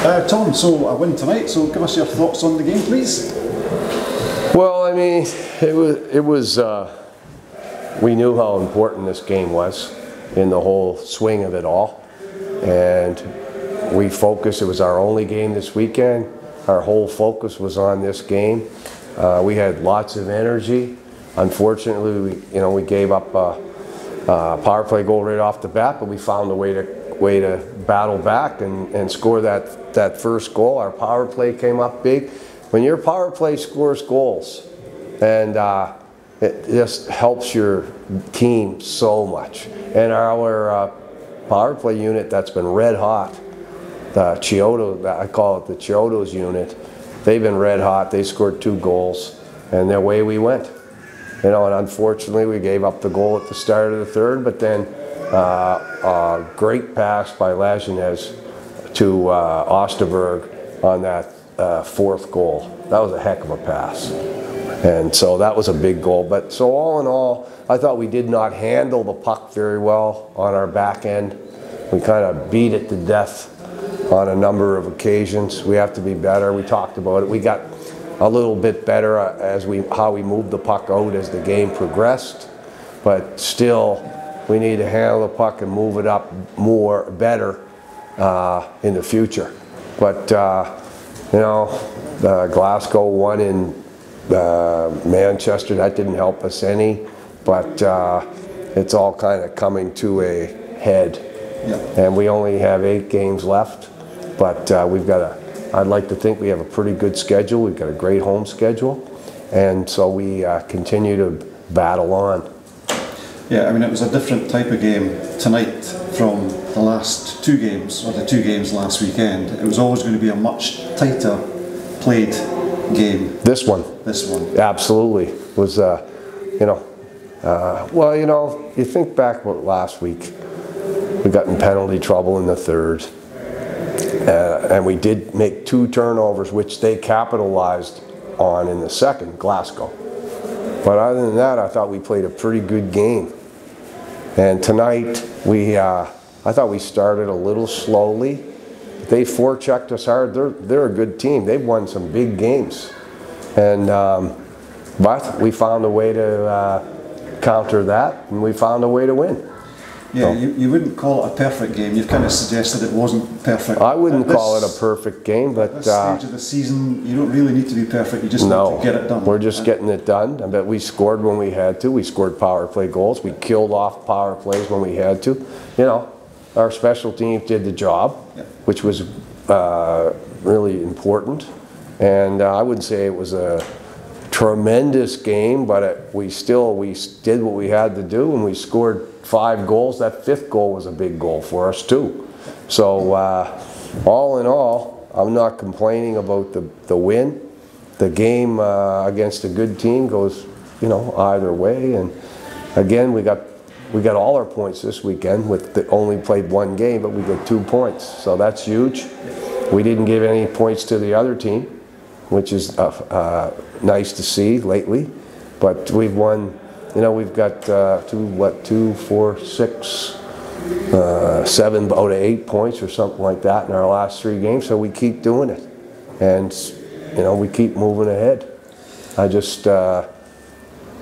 Uh, Tom, so a win tonight, so give us your thoughts on the game, please. Well, I mean, it was, it was uh, we knew how important this game was in the whole swing of it all. And we focused, it was our only game this weekend. Our whole focus was on this game. Uh, we had lots of energy. Unfortunately, we, you know, we gave up a, a power play goal right off the bat, but we found a way to way to battle back and, and score that, that first goal. Our power play came up big. When your power play scores goals, and uh, it just helps your team so much. And our uh, power play unit that's been red hot, the Chiodo, I call it the Chiodos unit, they've been red hot. They scored two goals, and away we went. You know, and unfortunately we gave up the goal at the start of the third, but then uh, great pass by Lajeunesse to uh, Osterberg on that uh, fourth goal. That was a heck of a pass. And so that was a big goal. But so all in all, I thought we did not handle the puck very well on our back end. We kind of beat it to death on a number of occasions. We have to be better. We talked about it. We got a little bit better as we how we moved the puck out as the game progressed. But still, we need to handle the puck and move it up more, better uh, in the future. But, uh, you know, Glasgow won in uh, Manchester. That didn't help us any, but uh, it's all kind of coming to a head. And we only have eight games left, but uh, we've got a, I'd like to think we have a pretty good schedule. We've got a great home schedule, and so we uh, continue to battle on. Yeah, I mean, it was a different type of game tonight from the last two games, or the two games last weekend. It was always going to be a much tighter played game. This one. This one. Absolutely. It Was, uh, you know, uh, well, you know, you think back about last week, we got in penalty trouble in the third. Uh, and we did make two turnovers, which they capitalized on in the second, Glasgow. But other than that, I thought we played a pretty good game. And tonight, we, uh, I thought we started a little slowly. They forechecked us hard. They're, they're a good team. They've won some big games. And, um, but we found a way to uh, counter that, and we found a way to win. Yeah, you, you wouldn't call it a perfect game. You've kind of suggested it wasn't perfect. I wouldn't this, call it a perfect game, but at this uh, stage of the season, you don't really need to be perfect. You just no, need to get it done. We're just getting it done. I bet we scored when we had to. We scored power play goals. We killed off power plays when we had to. You know, our special team did the job, yeah. which was uh, really important. And uh, I wouldn't say it was a tremendous game, but it, we still we did what we had to do, and we scored five goals. That fifth goal was a big goal for us too. So uh, all in all, I'm not complaining about the, the win. The game uh, against a good team goes, you know, either way. And again, we got we got all our points this weekend. With the, only played one game, but we got two points, so that's huge. We didn't give any points to the other team, which is uh, uh nice to see lately. But we've won you know, we've got uh, two, what, two, four, six, uh, seven of eight points or something like that in our last three games. So we keep doing it, and you know, we keep moving ahead. I just uh,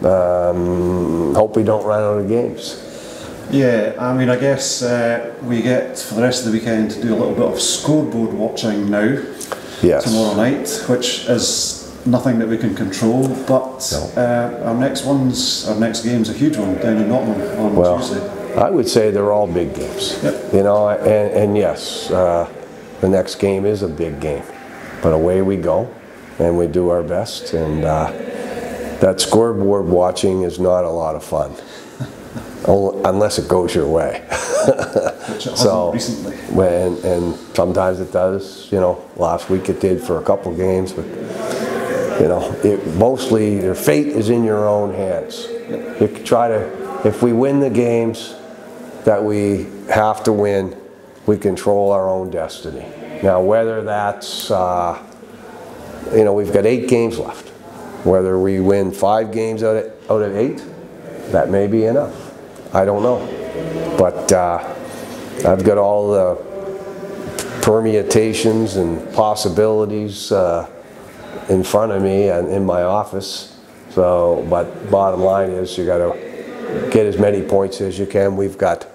um, hope we don't run out of games. Yeah, I mean, I guess uh, we get for the rest of the weekend to do a little bit of scoreboard watching now. Yes. Tomorrow night, which is nothing that we can control. But no. uh, our next one's our next game's a huge one down in Nottingham on well, Tuesday. I would say they're all big games. Yep. You know, and, and yes, uh, the next game is a big game, but away we go, and we do our best. And uh, that scoreboard watching is not a lot of fun. unless it goes your way. so, recently. When, and sometimes it does. You know, last week it did for a couple games, but you know, it, mostly your fate is in your own hands. You try to, if we win the games that we have to win, we control our own destiny. Now, whether that's, uh, you know, we've got eight games left. Whether we win five games out of, out of eight, that may be enough. I don't know. But uh, I've got all the permutations and possibilities uh, in front of me and in my office. So, but bottom line is you got to get as many points as you can. We've got,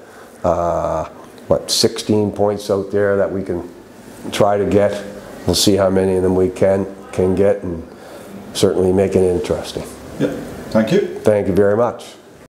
uh, what, 16 points out there that we can try to get. We'll see how many of them we can, can get and certainly make it interesting. Yep. Thank you. Thank you very much.